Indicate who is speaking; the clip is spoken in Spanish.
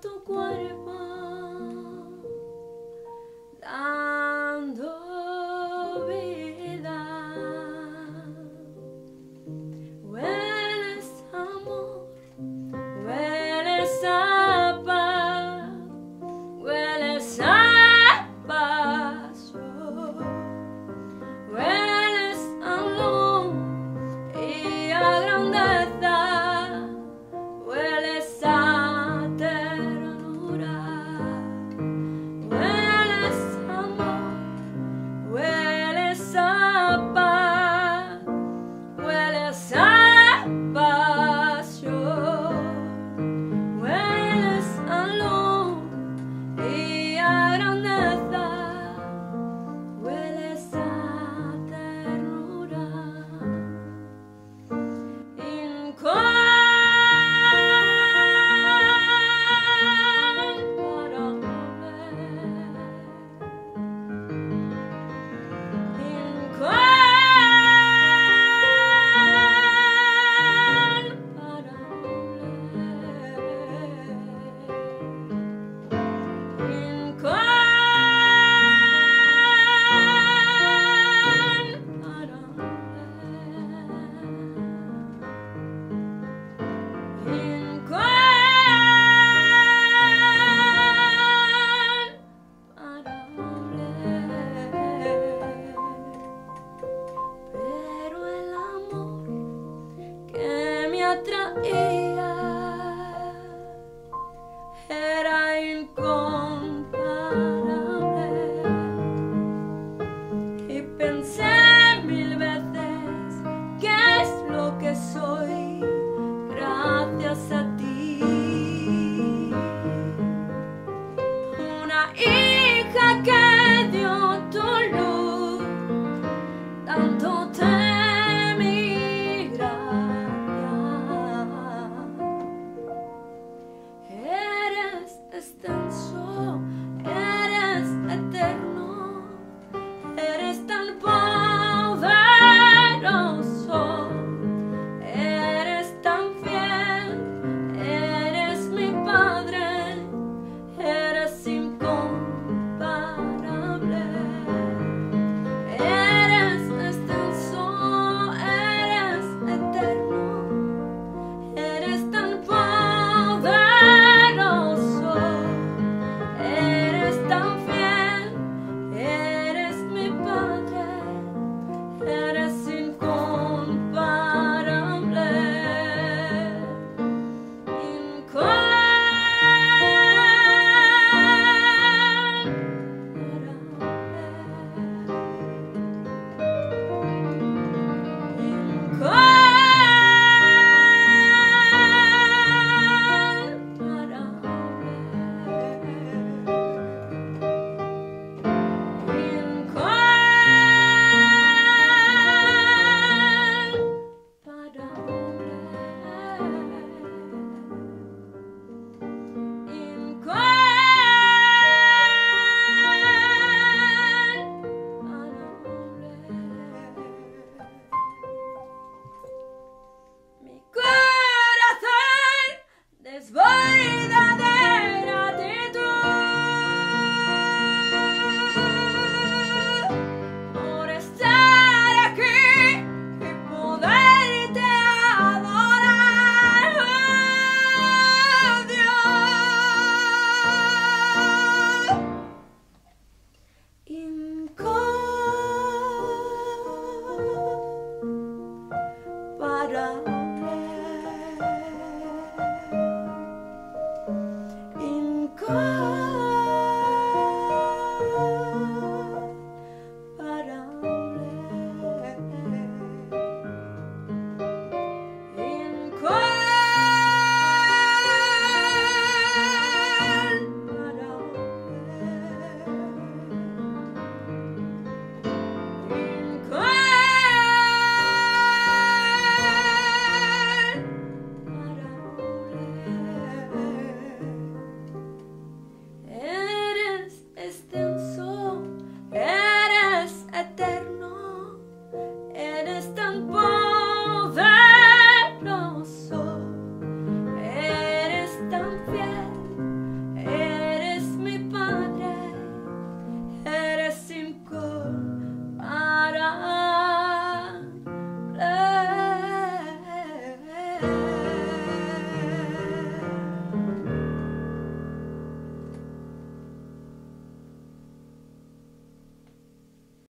Speaker 1: とこあれば atraía era incomparable. Y pensé mil veces qué es lo que soy gracias a ti. Una